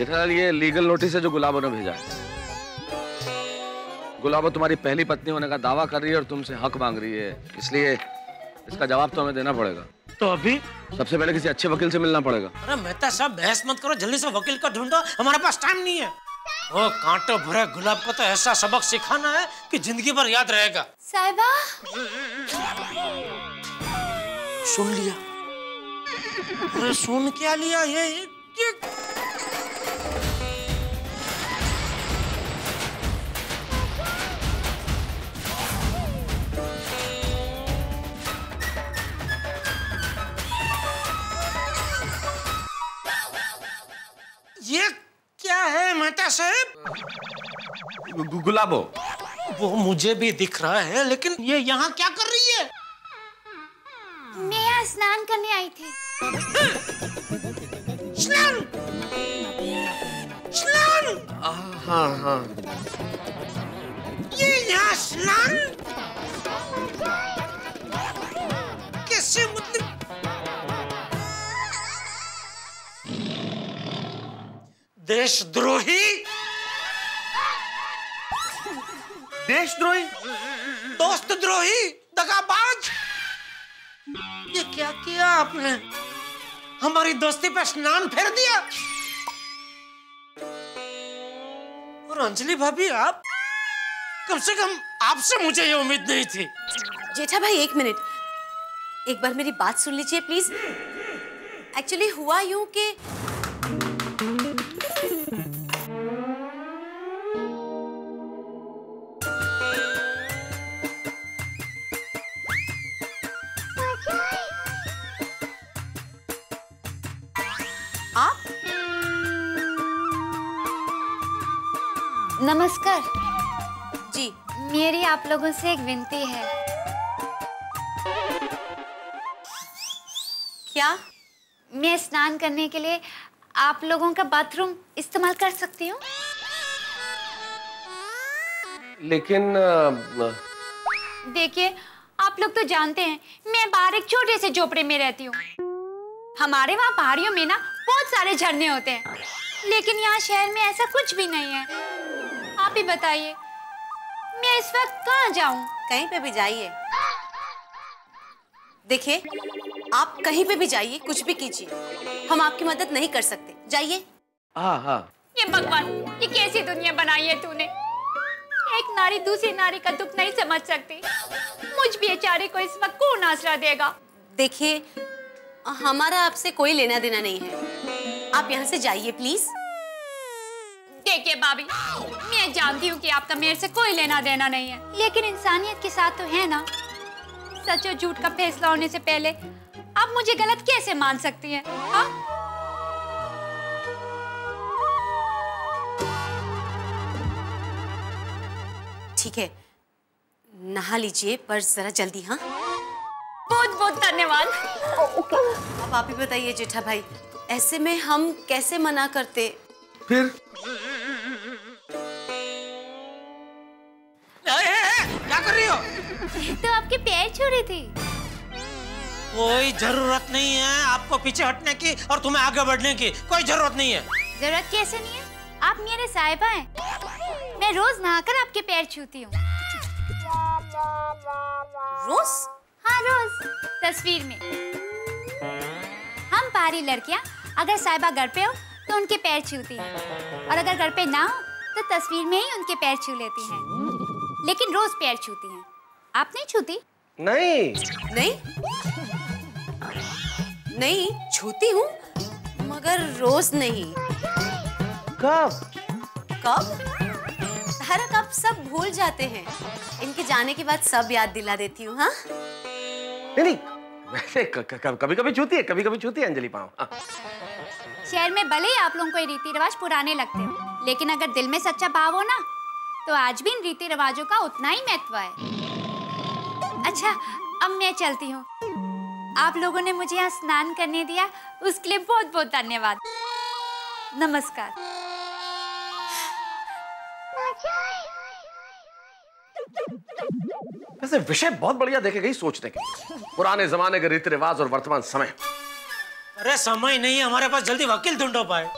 जेठालाल ये legal notice है जो गुलाबो ने भेजा है। गुलाबो तुम्हारी पहली पत्नी होने का दावा कर रही है और तुमसे हक मांग रही है। इसलिए इसका जवाब तो हमें देना पड़ेगा। तो अभी? सबसे पहले किसी अच्छे वकील से मिलना पड़ेगा। अरे मेहता साहब बहस मत करो जल्दी से वकील को ढूंढो। हमारे पास टाइम नहीं है। ओ कांटो भरे गुलाब को तो ऐसा सबक सिखाना है कि ज़िंदगी भर याद रहेगा। साहिबा? सुन लिया। अरे सुन क्या लिया? ये, ये ये गुलाबो। वो मुझे भी दिख रहा है लेकिन ये यहाँ क्या कर रही है? मैं यहाँ स्नान करने आई थी। स्नान! स्नान! हाँ हाँ। ये यहाँ स्नान? कैसे मतलब? देशद्रोही? देशद्रोही दोस्त द्रोही? दगाबाज? ये क्या किया आपने? हमारी दोस्ती पर स्नान फेर दिया? और अंजलि भाभी, आप? कम से कम आपसे मुझे ये उम्मीद नहीं थी। जेठा भाई, एक मिनट। एक बार मेरी बात सुन लीजिए प्लीज़ एक्चुअली हुआ यूँ कि नमस्कार। जी। मेरी आप लोगों से एक विनती है। क्या? मैं स्नान करने के लिए आप लोगों का बाथरूम इस्तेमाल कर सकती हूँ? लेकिन देखिए आप लोग तो जानते हैं मैं बाहर एक छोटे से झोपड़े में रहती हूँ। हमारे वहाँ पहाड़ियों में ना बहुत सारे झरने होते हैं। लेकिन यहाँ शहर में ऐसा कुछ भी नहीं है। आप ही बताइए। मैं इस वक्त कहाँ जाऊँ? कहीं पे भी जाइए। देखिए आप कहीं पे भी जाइए कुछ भी कीजिए। हम आपकी मदद नहीं कर सकते। जाइए। हाँ हाँ। ये भगवान ये कैसी दुनिया बनाई है तूने? एक नारी दूसरी नारी का दुख नहीं समझ सकती। मुझ बेचारे को इस वक्त कौन आसरा देगा? देखिए हमारा आपसे कोई लेना देना नहीं है। आप यहाँ से जाइए प्लीज़। देखिए भाभी मैं जानती हूँ कि आपका मेरे से कोई लेना देना नहीं है। लेकिन इंसानियत के साथ तो है ना? सच और झूठ का फैसला होने से पहले आप मुझे गलत कैसे मान सकती हैं हाँ? ठीक है नहा लीजिए पर जरा जल्दी हाँ? बहुत बहुत धन्यवाद। अब आप ही बताइए जेठा भाई ऐसे में हम कैसे मना करते? फिर? कर रही हो? तो आपके पैर छू रही थी। कोई ज़रूरत नहीं है आपको पीछे हटने की और तुम्हें आगे बढ़ने की। कोई ज़रूरत नहीं है। ज़रूरत कैसे नहीं है? आप मेरे साहिबा हैं। मैं रोज नहाकर आपके पैर छूती हूँ। रोज? हाँ रोज। तस्वीर में। हम पारी लड़कियाँ अगर साहिबा घर पे हो तो उनके पैर छूती हैं। और अगर घर पे ना हो तो तस्वीर में ही उनके पैर छू लेती हैं। लेकिन रोज पैर छूती हैं। आप नहीं छूती? नहीं। नहीं? नहीं छूती हूँ मगर रोज नहीं। कब? कब? हर कब सब भूल जाते हैं। इनके जाने के बाद सब याद दिला देती हूँ हाँ? नहीं नहीं वैसे कभी कभी छूती है कभी कभी छूती है अंजलि पाँव। हाँ। शहर में भले ही आप लोगों को रीति रिवाज पुराने लगते हो लेकिन अगर दिल में सच्चा भाव हो ना तो आज भी इन रीति रिवाजों का उतना ही महत्व है। अच्छा अब मैं चलती हूँ। आप लोगों ने मुझे यहाँ स्नान करने दिया उसके लिए बहुत बहुत धन्यवाद। नमस्कार। वैसे विषय बहुत बढ़िया देखे गई सोचने के पुराने जमाने के रीति रिवाज और वर्तमान समय। अरे समय नहीं है हमारे पास जल्दी वकील ढूंढो पाए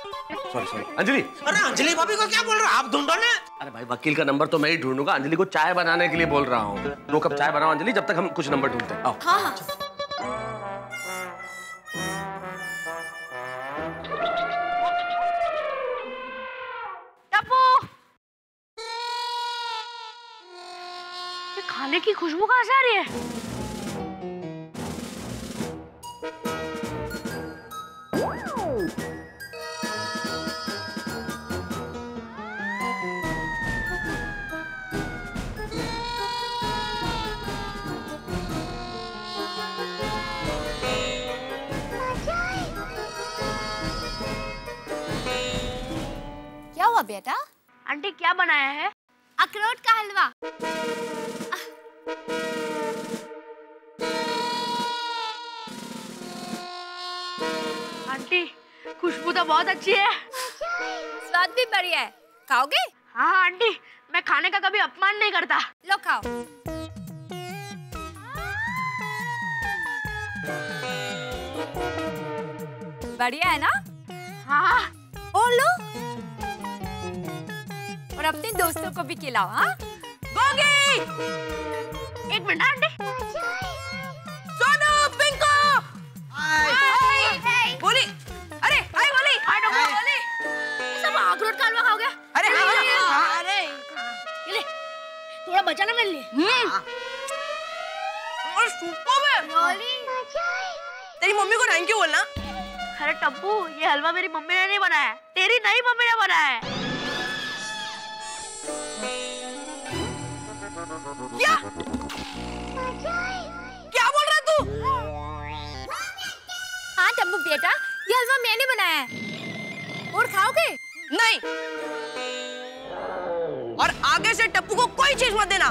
सॉरी सॉरी अंजलि। अरे अंजलि भाभी को क्या बोल रहे हो? आप ढूंढो ना। अरे भाई वकील का नंबर तो मैं ही ढूंढूँगा। अंजलि को चाय बनाने के लिए बोल रहा हूँ। दो कप चाय बनाओ अंजलि? जब तक हम कुछ नंबर ढूंढते हैं। आओ। हाँ हाँ। खाने की खुशबू कहाँ से आ रही है? हुआ बेटा? आंटी क्या बनाया है? अखरोट का हलवा। आंटी खुशबू तो बहुत अच्छी है। स्वाद भी बढ़िया है। खाओगे? हाँ आंटी मैं खाने का कभी अपमान नहीं करता। लो खाओ। बढ़िया है ना? हाँ हाँ। और लो। और अपने दोस्तों को भी खिलाओ हाँ? गोगी एक मिनट आंटी। सोनू पिंको! बोली। अरे हाय बोली। Hi doctor. बोले। ये सब अखरोट का हलवा खाओगे अरे हाँ, हाँ, हाँ, अरे। ये ले थोड़ा बचा ना मेरे लिए। और सुपर है तेरी मम्मी को थैंक यू बोलना? अरे टप्पू ये हलवा मेरी मम्मी ने नहीं बनाया। तेरी नई मम्मी ने बनाया है। क्या? क्या बोल रहा तू? हाँ टब्बू बेटा ये हलवा मैंने बनाया है। और खाओगे? नहीं। और आगे से टप्पू को कोई चीज़ मत देना।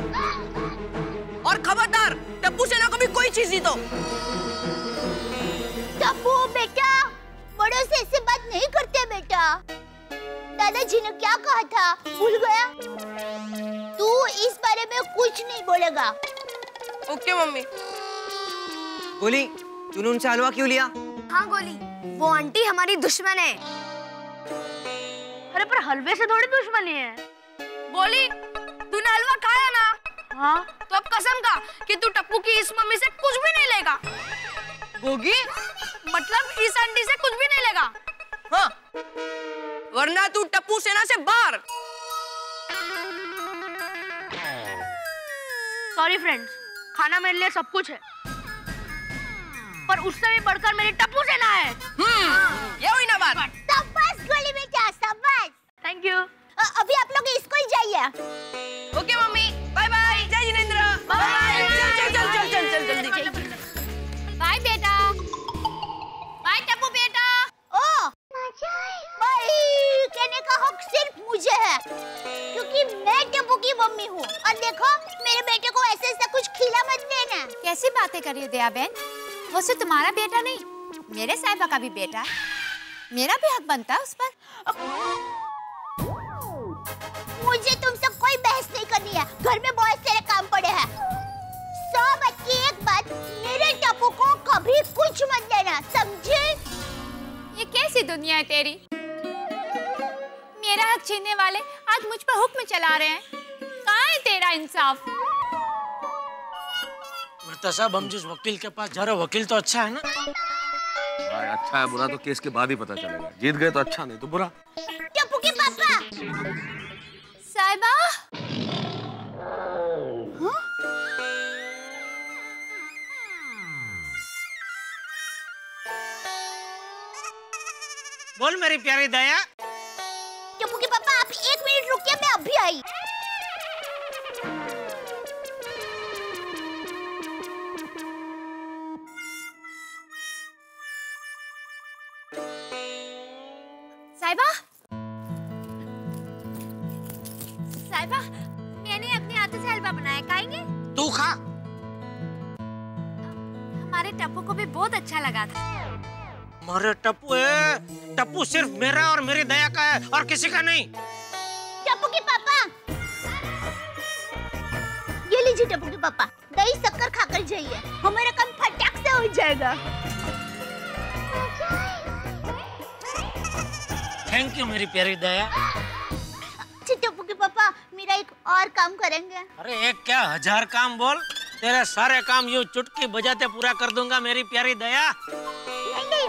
और खबरदार टप्पू से ना कभी कोई चीज़ नहीं तो। टप्पू बेटा बड़ों से ऐसे बात नहीं करते बेटा। दादाजी ने क्या कहा था? भूल गया? तू इस बारे में कुछ नहीं बोलेगा। Okay mummy. बोली तूने उनसे हलवा क्यों लिया? हाँ गोली। वो आंटी हमारी दुश्मन है। अरे पर हलवे से थोड़ी दुश्मनी है बोली तूने हलवा खाया ना? हाँ। तो अब कसम का कि तू टप्पू की इस मम्मी से कुछ भी नहीं लेगा। गोगी? मतलब इस आंटी से कुछ भी नहीं लेगा। हाँ। वरना तू टप्पू सेना से बाहर। सॉरी फ्रेंड्स खाना मेरे लिए सब कुछ है। पर उससे भी बढ़कर मेरी टप्पू सेना है। हम्म ये हुई ना बात। शाबाश गोली बेटा बस। थैंक यू अभी आप लोग इसको ही जाइए। का हक सिर्फ़ मुझे है क्योंकि मैं टप्पू की मम्मी हूँ। और देखो मेरे बेटे को ऐसे ऐसा कुछ खिला मत देना। कैसी बातें कर रही हो दया बहन? वो सिर्फ़ तुम्हारा बेटा नहीं मेरे साहिबा का भी बेटा है। मेरा भी हक बनता है उस पर। मुझे तुमसे कोई बहस नहीं करनी है। घर में बहुत सारे काम पड़े हैं। सौ बात की एक बात मेरे टप्पू को कभी कुछ मत देना समझे? ये कैसी दुनिया है तेरी? मेरा हक छीनने वाले आज मुझ पर हुक्म चला रहे हैं। कहाँ है तेरा इंसाफ? मुर्तजा हम जिस वकील के पास जा रहे वकील तो अच्छा है ना? भाई अच्छा है बुरा तो केस के बाद ही पता चलेगा। जीत गए तो अच्छा नहीं तो बुरा। टप्पू के पापा। साहिबा? बोल मेरी प्यारी दया। एक मिनट रुकिए मैं अभी आई। मारे टप्पू है। टप्पू सिर्फ़ मेरा और मेरी दया का है और किसी का नहीं। टप्पू के पापा। ये लीजिए टप्पू के पापा। दही शक्कर खाकर जाइए। हमारा काम फटाक से हो जाएगा। थैंक यू मेरी प्यारी दया। टप्पू के पापा मेरा एक और काम करेंगे। अरे एक क्या हज़ार काम बोल? तेरे सारे काम यूँ चुटकी बजाते पूरा कर दूँगा मेरी प्यारी दया।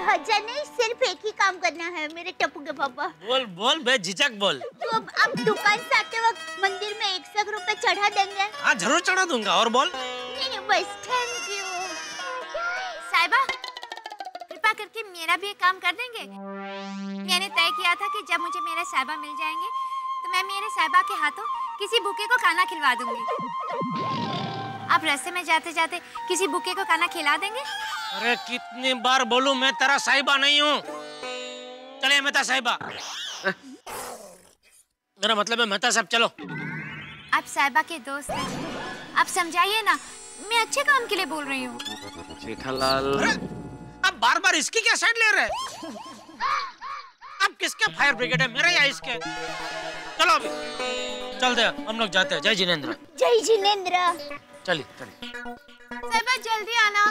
हज़ार नहीं सिर्फ़ एक ही काम करना है मेरे टप्पू के पापा। बोल बोल बेझिझक बोल। तो अब आप दुकान से आते वक्त मंदिर में एक सौ रूपए चढ़ा देंगे। हाँ ज़रूर चढ़ा दूँगा और बोल। नहीं नहीं बस थैंक यू साहिबा कृपा करके मेरा भी एक काम कर देंगे? मैंने तय किया था कि जब मुझे मेरे साहिबा मिल जाएँगे तो मैं मेरे साहिबा के हाथों किसी भूखे को खाना खिलवा दूँगी। आप रास्ते में जाते जाते किसी भूखे को खाना खिला देंगे? अरे कितनी बार बोलू मैं तेरा साहिबा नहीं हूँ। चले मेहता साहिबा। मेरा मतलब है मेहता साहब चलो। आप साहिबा के दोस्त हैं। आप समझाइए ना मैं अच्छे काम के लिए बोल रही हूँ। जेठालाल अरे बार बार इसकी क्या साइड ले रहे अब किसके फायर ब्रिगेड है? मेरे या इसके? चलो अभी। चलते हैं हम लोग जाते हैं। जय जिनेन्द्र। जय जिनेन्द्र। चलिए चलिए। साहिबा जल्दी आना।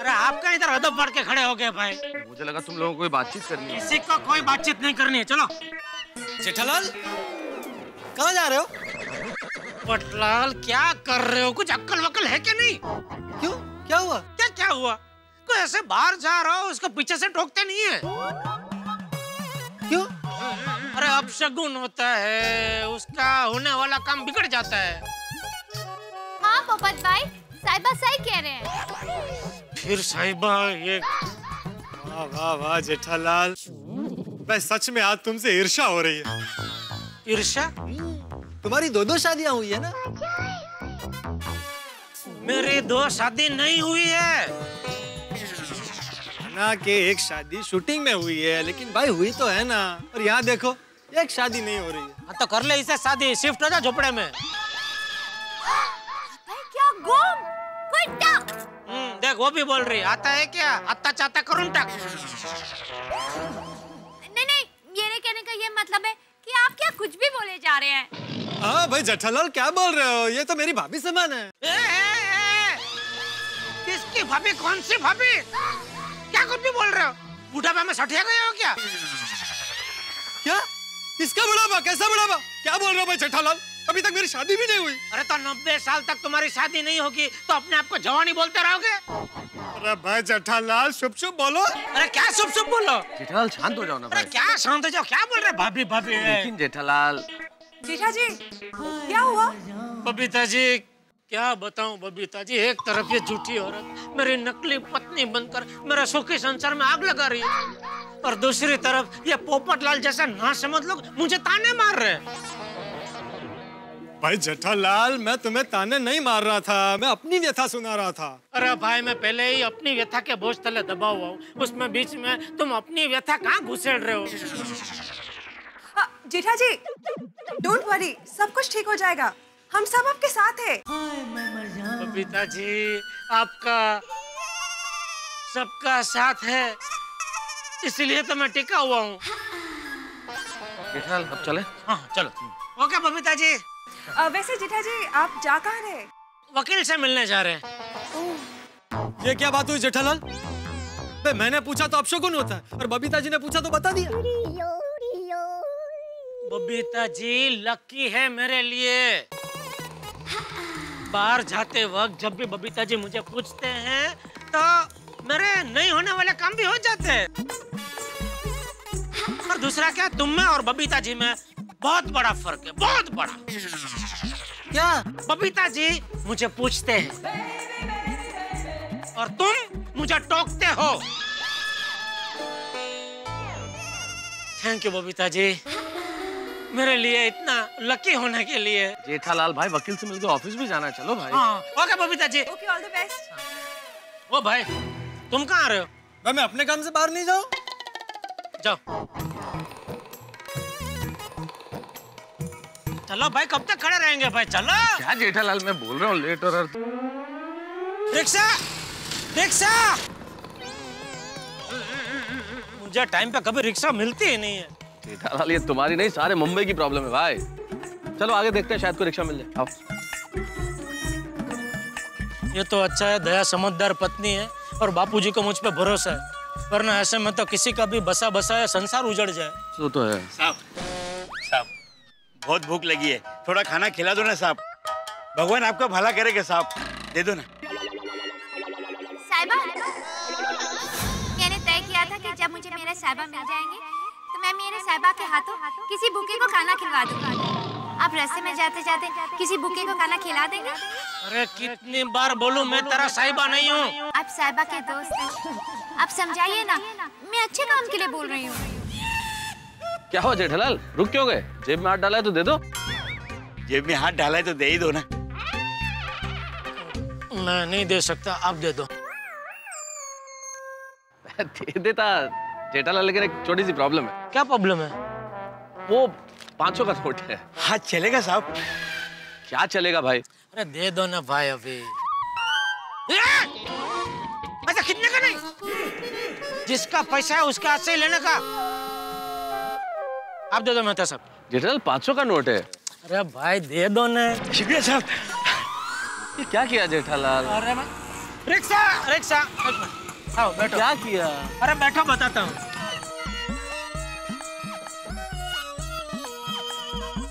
अरे आप आपका इधर अदब पढ़ के खड़े हो गए भाई। मुझे लगा तुम लोगों को कोई बातचीत करनी है। किसी को कोई बातचीत नहीं करनी है चलो। जेठालाल कहाँ जा रहे हो? पटलाल क्या कर रहे हो? कुछ अक्कल वक्कल है कि नहीं? क्यों? क्या हुआ? क्या क्या हुआ? कोई ऐसे बाहर जा रहा हो उसको पीछे से टोकते नहीं है? क्यों? अरे अब शगुन होता है उसका होने वाला काम बिगड़ जाता है। हाँ पोपट भाई साहिबा सही कह रहे हैं। फिर साहिबा ये वाह वाह वाह जेठालाल। मैं सच में आज तुमसे ईर्षा हो रही है। ईर्षा तुम्हारी दो दो शादियाँ हुई है ना? मेरी दो शादी नहीं हुई है। ना के एक शादी शूटिंग में हुई है लेकिन भाई हुई तो है ना। और यहाँ देखो एक शादी नहीं हो रही है। हाँ तो कर ले इसे शादी शिफ्ट हो जा झोपड़े में। देख वो भी बोल रही आता है क्या? आता चाहता करूँ टक नहीं नहीं मेरे कहने का ये मतलब है कि आप क्या कुछ भी बोले जा रहे हैं। हाँ भाई जेठालाल क्या बोल रहे हो? ये तो मेरी भाभी समान है। ए, ए, ए, किसकी भाभी? कौन सी भाभी? क्या कुछ भी बोल रहे हो? बुढ़ापा में सठिया गए हो क्या? क्या? किसका बुढ़ापा? कैसा बुढ़ापा? क्या बोल रहे हो भाई जेठालाल अभी तक मेरी शादी भी नहीं हुई। अरे तो नब्बे साल तक तुम्हारी शादी नहीं होगी तो अपने आप को जवानी बोलते रहोगे? अरे भाई जेठालाल शुभ शुभ बोलो। अरे क्या शुभ शुभ बोलो? जेठालाल शांत हो जाओ ना अरे भाई। क्या शांत हो जाओ क्या बोल रहे भाभी भाभी लेकिन जेठालाल। जेठा जी क्या हुआ? बबीता जी क्या बताऊँ बबीता जी एक तरफ़ ये झूठी औरत मेरी नकली पत्नी बनकर मेरा सुखी संसार में आग लगा रही है और दूसरी तरफ़ ये पोपट लाल जैसा ना समझ लोग मुझे ताने मार रहे हैं। भाई जेठालाल मैं तुम्हें ताने नहीं मार रहा था मैं अपनी व्यथा सुना रहा था। अरे भाई मैं पहले ही अपनी व्यथा के बोझ तले दबा हुआ हूँ। उसमें बीच में तुम अपनी व्यथा कहाँ घुसेड़ रहे हो? जेठा जी डोंट वरी सब कुछ ठीक हो जाएगा। हम सब आपके साथ हैं। बबीता जी आपका सबका साथ है इसलिए तो मैं टिका हुआ हूँ। अब चले? हाँ चलो। ओके बबीता जी आ, वैसे जेठा जी आप जा कहाँ रहे? वकील से मिलने जा रहे हैं। ये क्या बात हुई जेठालाल? बे, मैंने पूछा तो अपशगुन होता है और बबीता जी ने पूछा तो बता दिया। बबीता जी लकी है मेरे लिए। बाहर जाते वक्त जब भी बबीता जी मुझे पूछते हैं तो मेरे नहीं होने वाले काम भी हो जाते हैं। और दूसरा क्या तुम में और बबीता जी में बहुत बड़ा फ़र्क है बहुत बड़ा। क्या? बबीता जी मुझे पूछते हैं। और तुम मुझे टोकते हो। Thank you Babita ji. मेरे लिए इतना लकी होने के लिए। जेठालाल भाई वकील से मिलकर ऑफ़िस भी जाना चलो भाई। हाँ okay Babita ji. Okay all the best ओ भाई तुम कहाँ आ रहे हो? बे, मैं अपने काम से बाहर नहीं जाऊँ। जाओ। चलो भाई कब तक खड़े रहेंगे भाई? चलो। क्या जेठालाल मैं बोल रहा हूँ लेट हो रहा है। रिक्शा रिक्शा मुझे टाइम पे कभी रिक्शा मिलती ही नहीं है। जेठालाल ये तुम्हारी नहीं सारे मुंबई की प्रॉब्लम है भाई। चलो आगे देखते हैं शायद को रिक्शा मिल जाए। आओ। ये तो अच्छा है दया समझदार पत्नी है और बापूजी को मुझ पे भरोसा है। वरना ऐसे में तो किसी का भी बसा बसाया संसार उजड़ जाए। तो है। साहब बहुत भूख लगी है। थोड़ा खाना खिला दो ना साहब। भगवान आपका भला करेगा साहब। दे दो ना। साहिबा मैंने तय किया था कि जब मुझे मेरे साहिबा मिल जाएँगे तो मैं मेरे साहिबा के हाथों किसी भूखे को खाना खिलवा दूँगा। आप रास्ते में जाते जाते किसी भूखे को खाना खिला देंगे? अरे कितनी बार बोलूँ मैं तेरा साहिबा नहीं हूँ। आप साहिबा के दोस्त हैं। आप समझाइए ना मैं अच्छे काम के लिए बोल रही हूँ। क्या हुआ जेठालाल? रुक क्यों गए? जेब में हाथ डाला है तो दे दो। जेब में हाथ डाला है तो दे ही दो ना। मैं नहीं दे सकता आप दे दो। दे देता। जेठालाल लेकिन एक छोटी सी प्रॉब्लम है। क्या प्रॉब्लम है? वो पाँच सौ का नोट है। हाथ चलेगा साहब। क्या चलेगा भाई? अरे दे दो ना भाई अभी। अच्छा कितने का नहीं? जिसका पैसा है उसका हाथ से ही लेने का। आप दे दो मेहता साहब जेठालाल पाँच सौ का नोट है। अरे भाई दे दो ना। शुक्रिया साहब। ये क्या किया जेठालाल? अरे रिक्शा रिक्शा। आओ बैठो। क्या किया? अरे बैठो बताता हूँ।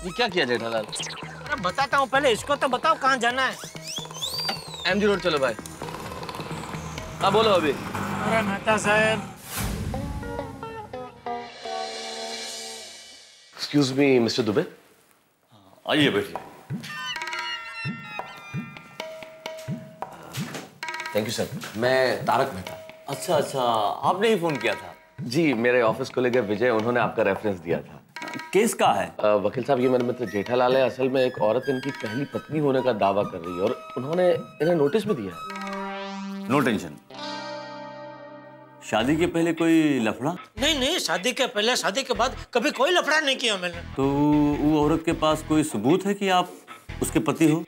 ये क्या किया जेठालाल? अरे बताता हूँ पहले इसको तो बताओ कहाँ जाना है? एम जी रोड चलो भाई। हाँ बोलो अभी। अरे मेहता साहब। एक्सक्यूज मी मिस्टर दुबे आइए बैठिए। थैंक यू सर मैं तारक मेहता। अच्छा अच्छा आपने ही फ़ोन किया था। जी मेरे ऑफ़िस को लेकर विजय उन्होंने आपका रेफरेंस दिया था। केस का है? अ, वकील साहब ये मेरे मित्र जेठालाल है। असल में एक औरत इनकी पहली पत्नी होने का दावा कर रही है और उन्होंने इन्हें नोटिस भी दिया है। नो टेंशन शादी के पहले कोई लफड़ा? नहीं नहीं शादी के पहले शादी के बाद कभी कोई लफड़ा नहीं किया मैंने। तो वो औरत के पास कोई सबूत है कि आप उसके पति हो?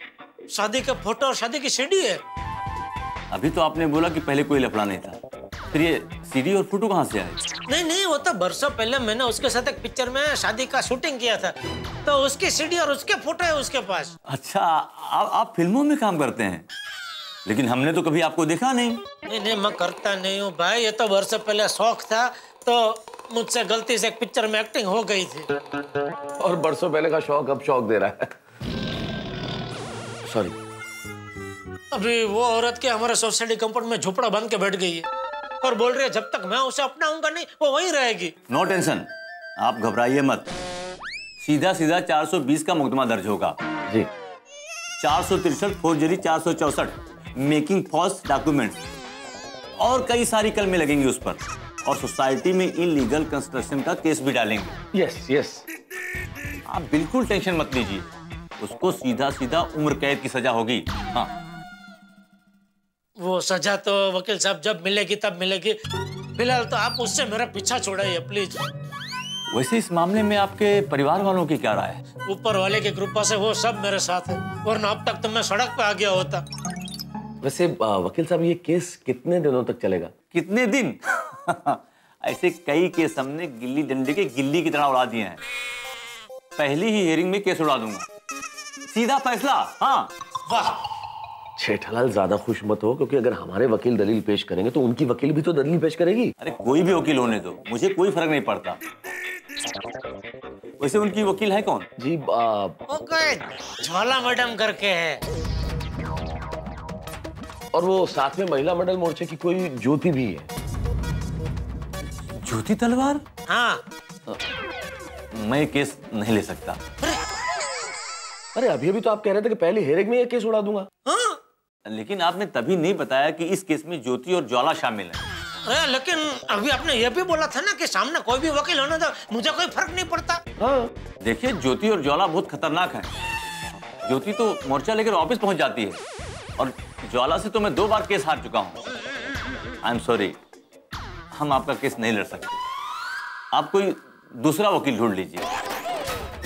शादी का फ़ोटो और शादी की सीढ़ी है। अभी तो आपने बोला कि पहले कोई लफड़ा नहीं था। फिर ये सीडी और फ़ोटो कहाँ से आए? नहीं नहीं वो तो बरसों पहले मैंने उसके साथ एक पिक्चर में शादी का शूटिंग किया था। तो उसकी सीडी और उसके फ़ोटो है उसके पास। अच्छा आप आप फ़िल्मों में काम करते हैं? लेकिन हमने तो कभी आपको देखा नहीं। नहीं नहीं मैं करता नहीं हूँ भाई। ये तो वर्षों पहले शौक था तो मुझसे गलती से एक पिक्चर में एक्टिंग हो गई थी। और बरसों पहले का शौक अब शौक दे रहा है। सॉरी अभी वो औरत के हमारे सोसाइटी कंपाउंड में झोपड़ा बंद के बैठ गई है। और बोल रही है जब तक मैं उसे अपनाऊँगा नहीं वो वहीं रहेगी। नो टेंशन आप घबराइए मत। सीधा सीधा 420 का मुकदमा दर्ज होगा। जी। चार सौ तिरसठ फोर फोर्जरी चार सौ चौसठ। मेकिंग फॉल्स डॉक्यूमेंट्स और कई सारी कलमें लगेंगी उस पर। और सोसाइटी में इलीगल कंस्ट्रक्शन का केस भी डालेंगे। यस यस आप बिल्कुल टेंशन मत लीजिए। उसको सीधा सीधा उम्र कैद की सजा होगी। हाँ। वो सजा तो वकील साहब जब मिलेगी तब मिलेगी। फ़िलहाल तो आप उससे मेरा पीछा छोड़ाइए प्लीज़ वैसे इस मामले में आपके परिवार वालों की क्या राय है? ऊपर वाले की कृपा से वो सब मेरे साथ है। वरना अब तक तो मैं सड़क पे आ गया होता। वैसे वकील साहब ये केस कितने दिनों तक चलेगा? कितने दिन? ऐसे कई केस हमने गिल्ली डंडे के गिल्ली की तरह उड़ा दिए हैं। पहली ही हियरिंग में केस उड़ा दूँगा। सीधा फैसला? हाँ। वाह। जेठालाल ज़्यादा खुश मत हो क्योंकि अगर हमारे वकील दलील पेश करेंगे तो उनकी वकील भी तो दलील पेश करेगी। अरे कोई भी वकील होने दो। मुझे कोई फ़र्क नहीं पड़ता। वैसे उनकी वकील है कौन? जी वो मैडम करके है। और वो साथ में महिला मंडल मोर्चे की कोई ज्योति भी है। ज्योति तलवार? हाँ। मैं केस नहीं ले सकता। अरे। अभी अभी तो आप कह रहे थे कि पहले हेरिंग में ये केस उड़ा दूँगा। हाँ। लेकिन आपने तभी नहीं बताया कि इस केस में ज्योति और ज्वाला शामिल है। अरे लेकिन अभी आपने ये भी बोला था ना कि सामने कोई भी वकील होने दो मुझे कोई फ़र्क नहीं पड़ता। हाँ। देखिए ज्योति और ज्वाला बहुत खतरनाक है। ज्योति तो मोर्चा लेकर ऑफ़िस पहुँच जाती है। और ज्वाला से तो मैं दो बार केस हार चुका हूँ। आई एम सॉरी हम आपका केस नहीं लड़ सकते। आप कोई दूसरा वकील ढूंढ लीजिए।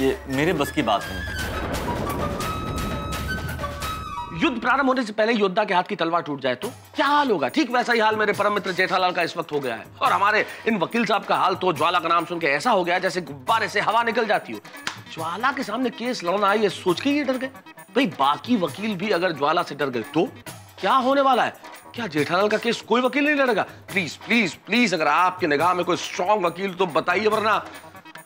ये मेरे बस की बात नहीं युद्ध प्रारंभ होने से पहले योद्धा के हाथ की तलवार टूट जाए तो क्या हाल होगा? ठीक वैसा ही हाल मेरे परम मित्र जेठालाल का इस वक्त हो गया है। और हमारे इन वकील साहब का हाल तो ज्वाला का नाम सुन के ऐसा हो गया जैसे गुब्बारे से हवा निकल जाती हो। ज्वाला के सामने केस लड़ना, ये सोच के ही डर गए। भाई, बाकी वकील भी अगर ज्वाला से डर गए तो क्या होने वाला है? क्या जेठालाल का केस कोई वकील नहीं लड़ेगा? प्लीज़ प्लीज़ प्लीज़ अगर आपके निगाह में कोई स्ट्रॉन्ग वकील तो बताइए वरना।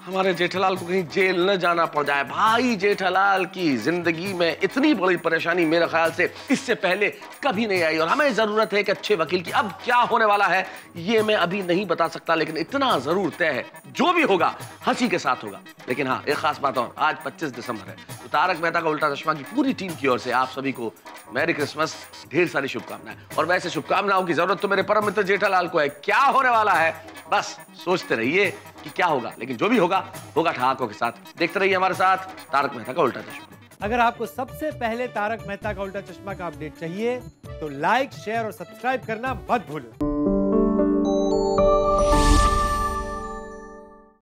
हमारे जेठालाल को कहीं जेल न जाना पड़ जाए। भाई जेठालाल की ज़िंदगी में इतनी बड़ी परेशानी मेरे ख्याल से इससे पहले कभी नहीं आई। और हमें ज़रूरत है कि अच्छे वकील की। अब क्या होने वाला है, ये मैं अभी नहीं बता सकता, लेकिन इतना ज़रूर तय है। जो भी होगा, हँसी के साथ होगा। लेकिन हाँ एक खास बात और, आज 25 दिसंबर है। तो तारक मेहता का उल्टा चश्मा की पूरी टीम की ओर से आप सभी को मैरी क्रिसमस, ढेर सारी शुभकामनाएँ। और वैसे शुभकामनाओं की ज़रूरत तो मेरे परम मित्र जेठालाल को है। क्या होने वाला है? बस सोचते रहिए। कि क्या होगा? लेकिन जो भी होगा होगा ठहाकों के साथ। देखते रहिए हमारे साथ, तारक मेहता का उल्टा चश्मा। अगर आपको सबसे पहले तारक मेहता का उल्टा चश्मा का अपडेट चाहिए तो लाइक शेयर और सब्सक्राइब करना मत भूलें